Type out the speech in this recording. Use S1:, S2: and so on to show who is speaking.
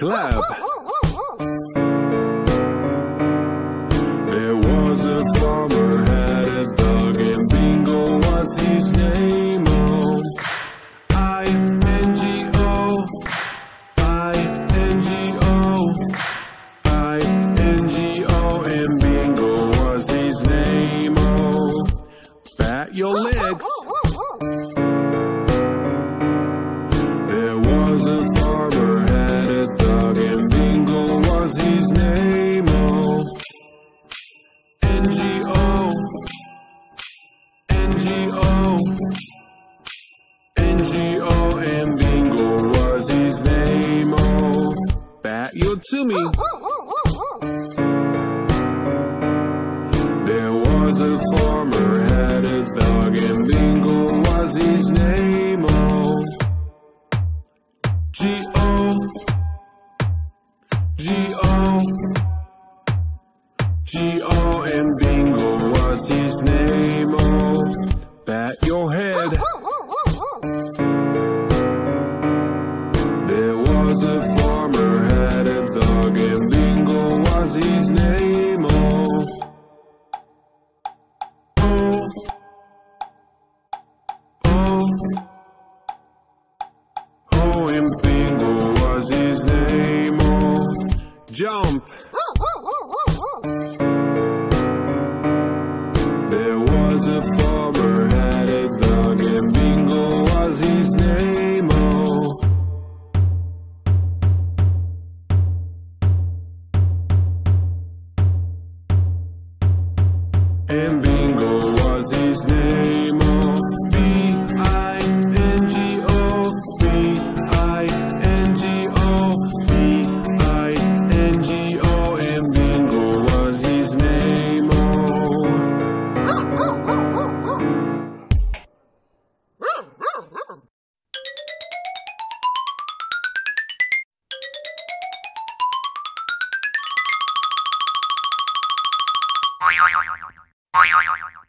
S1: clap. There was a farmer had a dog and Bingo was his name. Oh, and Bingo was his name. Oh, your legs. N G O, N G O and Bingo was his name. Oh, bat to me. There was a farmer had a dog and Bingo was his name. Oh, G O G O G O and Bingo was his name. Oh, bat your head. There was a farmer had a dog and Bingo was his name. Oh, oh, oh, oh, and Bingo was his name. Oh, jump. and Bingo was his name. Oh, B-I-N-G-O, B-I-N-G-O, B-I-N-G-O, and Bingo was his name. Oh. Oi, oi, oi.